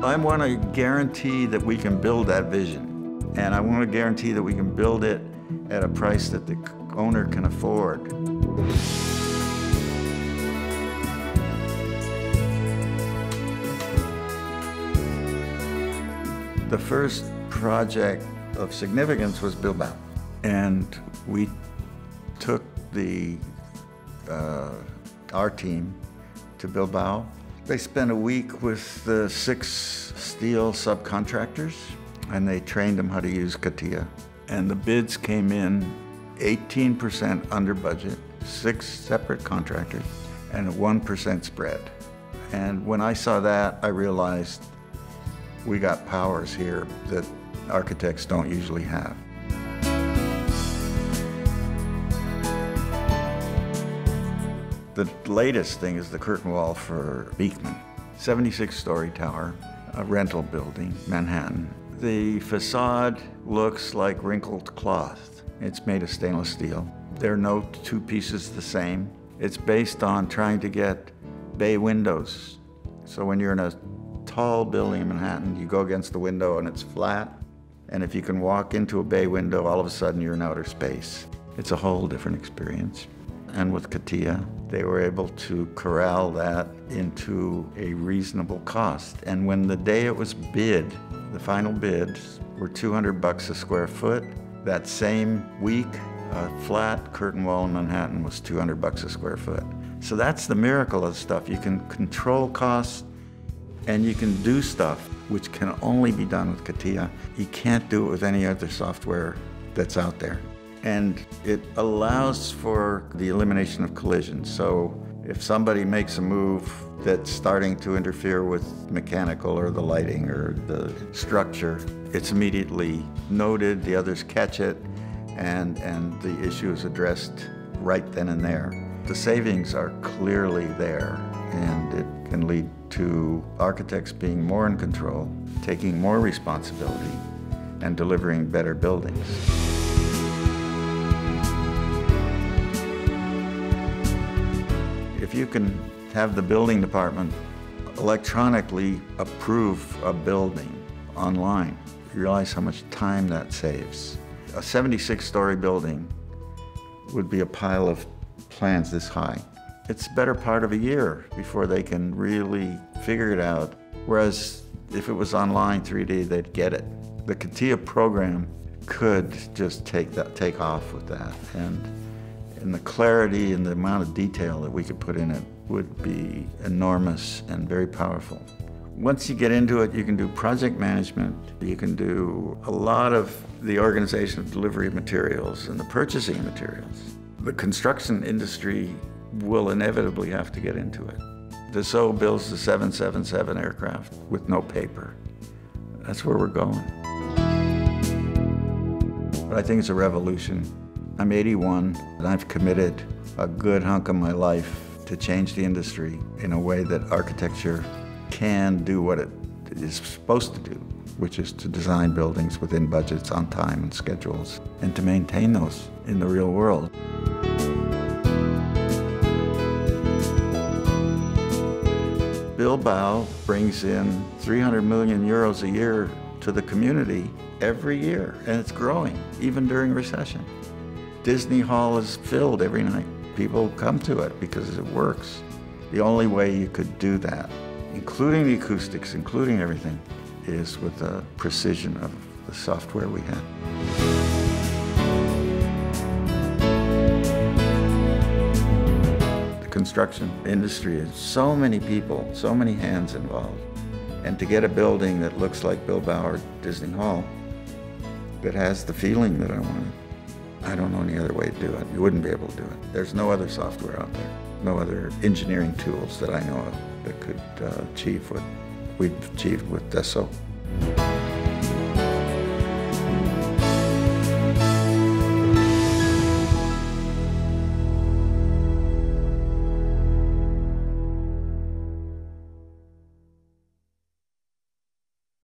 I want to guarantee that we can build that vision. And I want to guarantee that we can build it at a price that the owner can afford. The first project of significance was Bilbao. And we took the, uh, our team to Bilbao. They spent a week with the six steel subcontractors and they trained them how to use CATIA. And the bids came in 18% under budget, six separate contractors, and a 1% spread. And when I saw that, I realized we got powers here that architects don't usually have. The latest thing is the curtain wall for Beekman. 76-story tower, a rental building, Manhattan. The facade looks like wrinkled cloth. It's made of stainless steel. There are no two pieces the same. It's based on trying to get bay windows. So when you're in a tall building in Manhattan, you go against the window and it's flat. And if you can walk into a bay window, all of a sudden you're in outer space. It's a whole different experience. And with CATIA, they were able to corral that into a reasonable cost. And when the day it was bid, the final bids were 200 bucks a square foot. That same week, a flat curtain wall in Manhattan was 200 bucks a square foot. So that's the miracle of stuff. You can control costs and you can do stuff which can only be done with CATIA. You can't do it with any other software that's out there and it allows for the elimination of collisions. So if somebody makes a move that's starting to interfere with mechanical or the lighting or the structure, it's immediately noted, the others catch it, and, and the issue is addressed right then and there. The savings are clearly there, and it can lead to architects being more in control, taking more responsibility, and delivering better buildings. If you can have the building department electronically approve a building online, you realize how much time that saves. A 76-story building would be a pile of plans this high. It's better part of a year before they can really figure it out. Whereas if it was online 3D, they'd get it. The CATIA program could just take that, take off with that. And and the clarity and the amount of detail that we could put in it would be enormous and very powerful. Once you get into it, you can do project management, you can do a lot of the organization of delivery of materials and the purchasing of materials. The construction industry will inevitably have to get into it. Dassault builds the 777 aircraft with no paper. That's where we're going. But I think it's a revolution I'm 81 and I've committed a good hunk of my life to change the industry in a way that architecture can do what it is supposed to do, which is to design buildings within budgets on time and schedules and to maintain those in the real world. Bilbao brings in 300 million euros a year to the community every year, and it's growing, even during recession. Disney Hall is filled every night. People come to it because it works. The only way you could do that, including the acoustics, including everything, is with the precision of the software we have. The construction industry is so many people, so many hands involved. And to get a building that looks like Bilbao or Disney Hall, that has the feeling that I wanted, I don't know any other way to do it. You wouldn't be able to do it. There's no other software out there, no other engineering tools that I know of that could uh, achieve what we've achieved with Dassault.